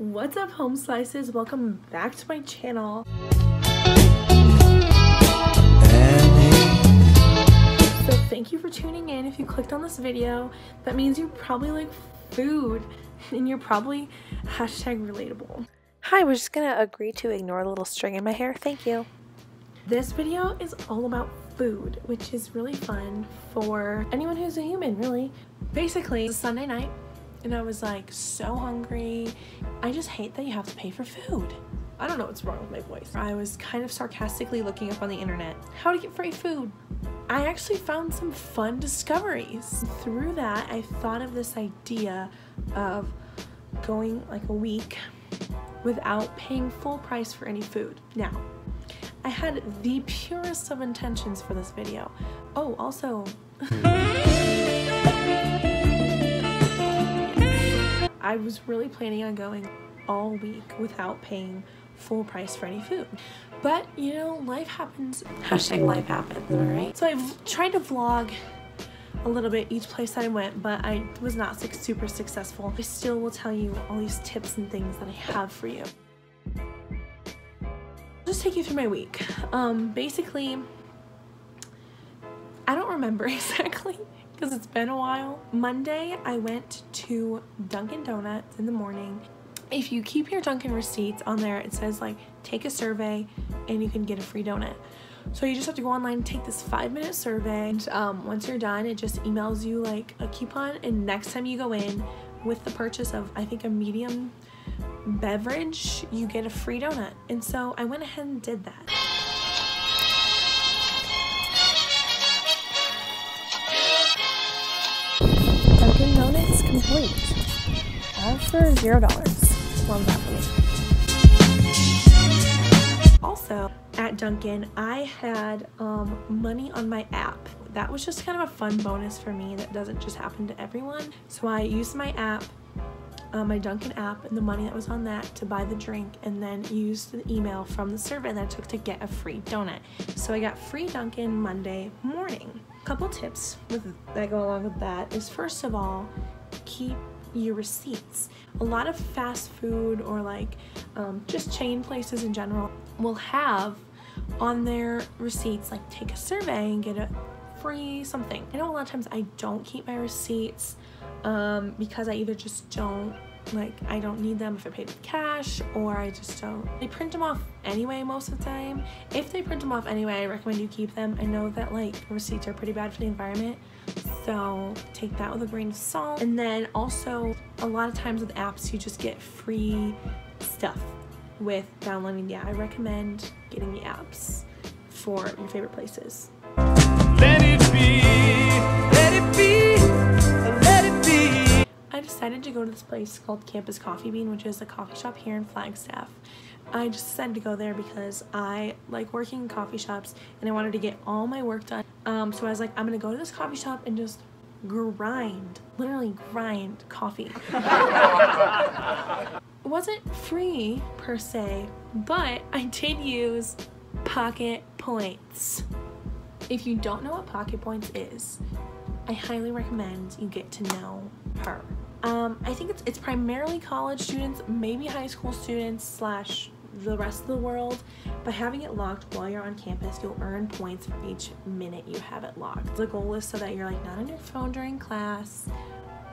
What's up home slices? Welcome back to my channel. So thank you for tuning in. If you clicked on this video, that means you probably like food and you're probably hashtag relatable. Hi, we're just gonna agree to ignore the little string in my hair. Thank you. This video is all about food, which is really fun for anyone who's a human, really. Basically, it's Sunday night and I was like so hungry. I just hate that you have to pay for food. I don't know what's wrong with my voice. I was kind of sarcastically looking up on the internet how to get free food. I actually found some fun discoveries. Through that, I thought of this idea of going like a week without paying full price for any food. Now, I had the purest of intentions for this video. Oh, also, I was really planning on going all week without paying full price for any food. But, you know, life happens. Hashtag life happens, alright? So I've tried to vlog a little bit each place that I went, but I was not super successful. I still will tell you all these tips and things that I have for you. I'll just take you through my week. Um, basically, I don't remember exactly because it's been a while. Monday, I went to Dunkin' Donuts in the morning. If you keep your Dunkin' receipts on there, it says like, take a survey and you can get a free donut. So you just have to go online take this five minute survey. And um, once you're done, it just emails you like a coupon. And next time you go in with the purchase of, I think, a medium beverage, you get a free donut. And so I went ahead and did that. Complete. All for zero dollars. Love that for me. Also, at Dunkin', I had um, money on my app. That was just kind of a fun bonus for me that doesn't just happen to everyone. So I used my app, uh, my Dunkin' app, and the money that was on that to buy the drink, and then used the email from the survey that I took to get a free donut. So I got free Dunkin' Monday morning. Couple tips with, that go along with that is first of all, keep your receipts. A lot of fast food or like um, just chain places in general will have on their receipts like take a survey and get a free something. I know a lot of times I don't keep my receipts um, because I either just don't like I don't need them if I paid with cash or I just don't. They print them off anyway most of the time. If they print them off anyway, I recommend you keep them. I know that like receipts are pretty bad for the environment, so take that with a grain of salt. And then also a lot of times with apps you just get free stuff with downloading the app. I recommend getting the apps for your favorite places. Let it be, let it be, let it be. I decided to go to this place called Campus Coffee Bean, which is a coffee shop here in Flagstaff. I just decided to go there because I like working in coffee shops and I wanted to get all my work done. Um, so I was like, I'm gonna go to this coffee shop and just grind, literally grind coffee. it wasn't free per se, but I did use Pocket Points. If you don't know what Pocket Points is, I highly recommend you get to know her. Um, I think it's, it's primarily college students, maybe high school students slash the rest of the world, By having it locked while you're on campus, you'll earn points for each minute you have it locked. The goal is so that you're like not on your phone during class.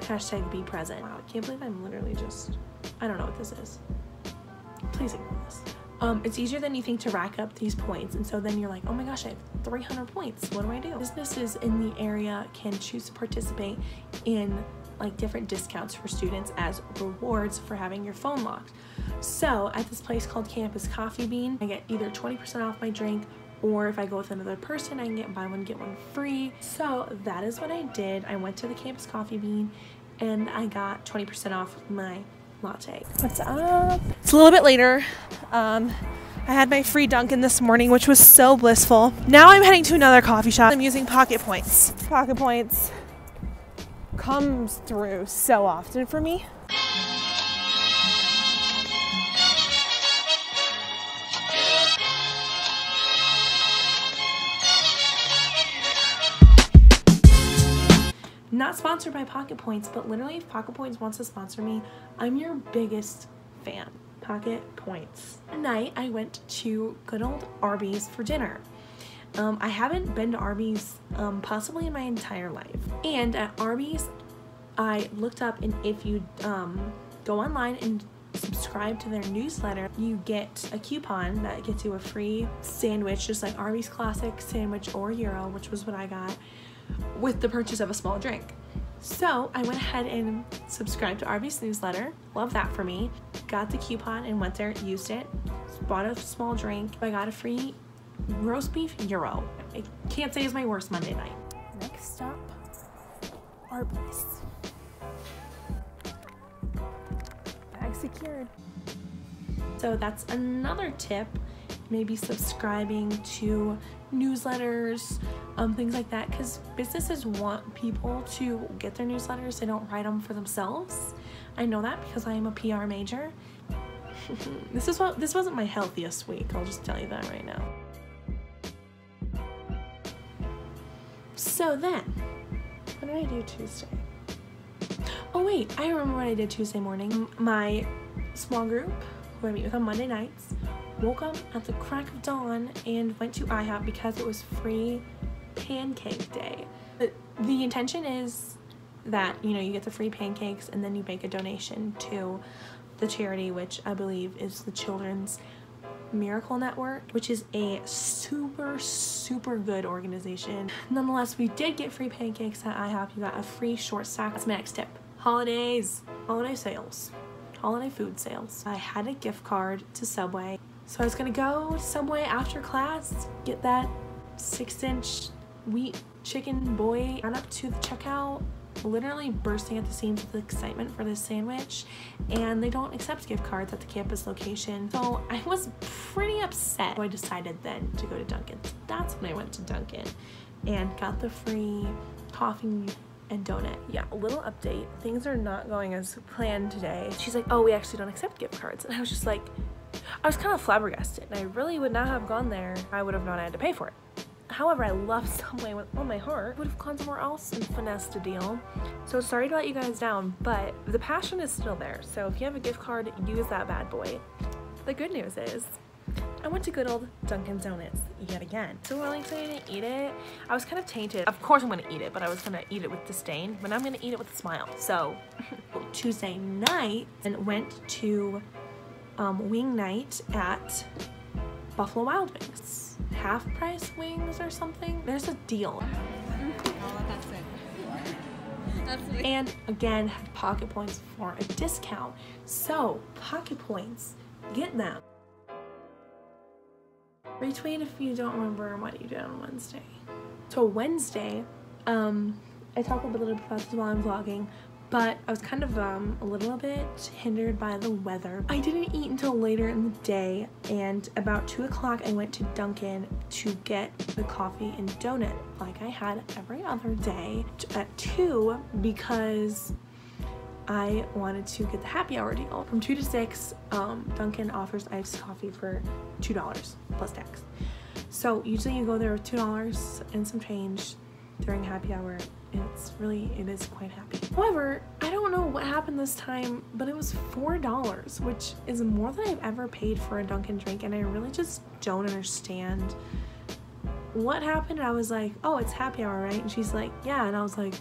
Hashtag be present. Wow, I can't believe I'm literally just, I don't know what this is. Please ignore this. Um, it's easier than you think to rack up these points and so then you're like oh my gosh I have 300 points what do I do businesses in the area can choose to participate in like different discounts for students as rewards for having your phone locked so at this place called Campus Coffee Bean I get either 20% off my drink or if I go with another person I can get buy one get one free so that is what I did I went to the Campus Coffee Bean and I got 20% off my latte. What's up? It's a little bit later. Um, I had my free Dunkin' this morning, which was so blissful. Now I'm heading to another coffee shop. I'm using Pocket Points. Pocket Points comes through so often for me. Not sponsored by Pocket Points, but literally if Pocket Points wants to sponsor me, I'm your biggest fan. Pocket points. At night, I went to good old Arby's for dinner. Um, I haven't been to Arby's um, possibly in my entire life. And at Arby's, I looked up and if you um, go online and subscribe to their newsletter, you get a coupon that gets you a free sandwich, just like Arby's Classic sandwich or Gyro, which was what I got, with the purchase of a small drink. So I went ahead and subscribed to Arby's newsletter. Love that for me. Got the coupon and went there, used it, bought a small drink. I got a free roast beef Gyro. I can't say it's my worst Monday night. Next stop, Arby's. Bag secured. So that's another tip. Maybe subscribing to newsletters, um, things like that, because businesses want people to get their newsletters. They don't write them for themselves. I know that because I am a PR major. this is what this wasn't my healthiest week. I'll just tell you that right now. So then, what did I do Tuesday? Oh wait, I remember what I did Tuesday morning. My small group, who I meet with on Monday nights, woke up at the crack of dawn and went to IHOP because it was free pancake day. But the intention is that you know you get the free pancakes and then you make a donation to the charity, which I believe is the Children's Miracle Network, which is a super, super good organization. Nonetheless, we did get free pancakes at IHOP. You got a free short stack. That's my next tip. Holidays, holiday sales, holiday food sales. I had a gift card to Subway. So I was gonna go to Subway after class, get that six inch wheat chicken boy, run up to the checkout, literally bursting at the seams with excitement for this sandwich and they don't accept gift cards at the campus location so I was pretty upset so I decided then to go to Dunkin that's when I went to Dunkin and got the free coffee and donut. Yeah, a little update. Things are not going as planned today. She's like, oh, we actually don't accept gift cards. And I was just like, I was kind of flabbergasted. And I really would not have gone there. I would have known I had to pay for it. However, I love Subway with all my heart. Would have gone somewhere else and finessed a deal. So sorry to let you guys down, but the passion is still there. So if you have a gift card, use that bad boy. The good news is, I went to good old Dunkin' Donuts yet again. So excited to eat it. I was kind of tainted. Of course I'm gonna eat it, but I was gonna eat it with disdain, but I'm gonna eat it with a smile. So Tuesday night and went to um, wing night at Buffalo Wild Wings half price wings or something. There's a deal. Oh, that's it. That's. And again, have pocket points for a discount. So, pocket points, get them. Retweet if you don't remember what you did on Wednesday. So Wednesday, um, I talk a little bit about this while I'm vlogging, but I was kind of um, a little bit hindered by the weather. I didn't eat until later in the day and about 2 o'clock I went to Dunkin' to get the coffee and donut like I had every other day at 2 because I wanted to get the happy hour deal. From 2 to 6, um, Dunkin' offers iced coffee for $2 plus tax. So usually you go there with $2 and some change during happy hour it's really it is quite happy. However i don't know what happened this time but it was four dollars which is more than i've ever paid for a dunkin drink and i really just don't understand what happened. I was like oh it's happy hour right? And she's like yeah. And i was like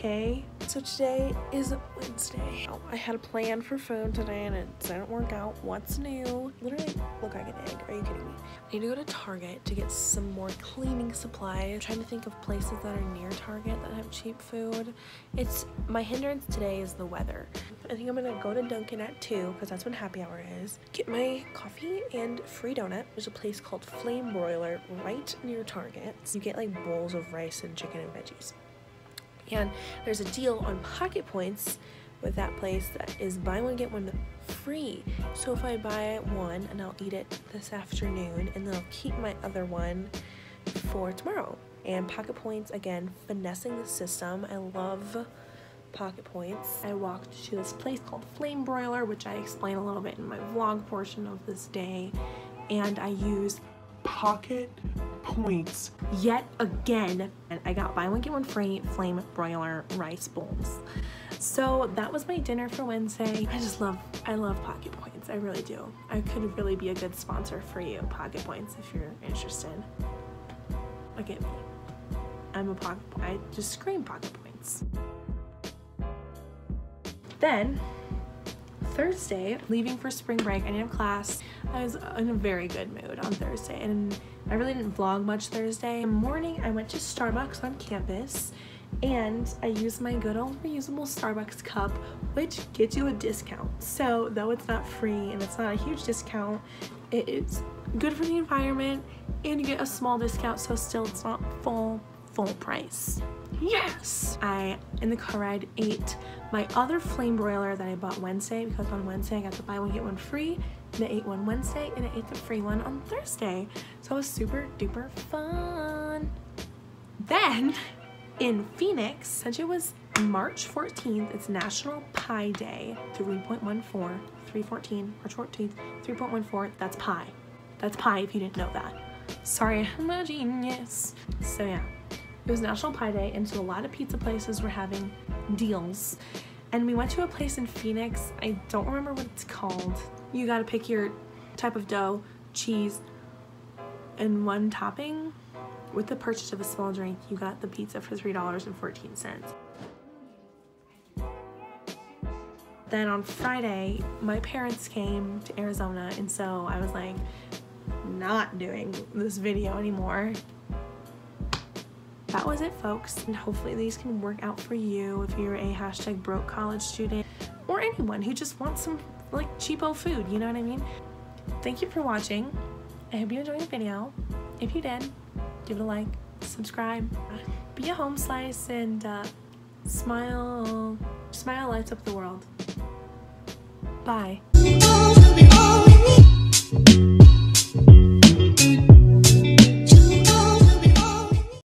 okay so today is Wednesday. Oh, I had a plan for food today and it didn't work out. What's new? Literally look like an egg. Are you kidding me? I need to go to Target to get some more cleaning supplies. I'm trying to think of places that are near Target that have cheap food. It's my hindrance today is the weather. I think I'm gonna go to Dunkin' at 2 because that's when happy hour is. Get my coffee and free donut. There's a place called Flame Broiler right near Target. You get like bowls of rice and chicken and veggies. And there's a deal on pocket points with that place that is buy one get one free. So if I buy one and I'll eat it this afternoon and then I'll keep my other one for tomorrow. And pocket points again, finessing the system. I love pocket points. I walked to this place called Flame Broiler, which I explain a little bit in my vlog portion of this day. And I use pocket points yet again and I got buy one get one free flame broiler rice bowls So that was my dinner for Wednesday. I just love, I love Pocket Points. I really do. I could really be a good sponsor for you, Pocket Points, if you're interested. Look at me. I'm a pocket, I just scream Pocket Points. Then, Thursday, leaving for spring break, I didn't have class. I was in a very good mood on Thursday, and I really didn't vlog much Thursday. Morning, I went to Starbucks on campus and I used my good old reusable Starbucks cup which gets you a discount. So though it's not free and it's not a huge discount, it is good for the environment and you get a small discount so still it's not full full price. Yes! I, in the car ride, ate my other flame broiler that I bought Wednesday because on Wednesday I got the buy one get one free and I ate one Wednesday and I ate the free one on Thursday. So it was super duper fun. Then in Phoenix, since it was March 14th, it's National Pi Day, 3.14, 314, March 14th, 3.14, that's pi. That's pi if you didn't know that. Sorry, I'm a genius. So yeah, it was National Pi Day, and so a lot of pizza places were having deals. And we went to a place in Phoenix, I don't remember what it's called. You gotta pick your type of dough, cheese, and one topping with the purchase of a small drink, you got the pizza for $3.14. Then on Friday, my parents came to Arizona, and so I was like, not doing this video anymore. That was it, folks, and hopefully these can work out for you if you're a hashtag broke college student or anyone who just wants some like cheapo food, you know what I mean? Thank you for watching. I hope you enjoyed the video. If you did, give it a like, subscribe, be a home slice, and uh, smile. Smile lights up the world. Bye.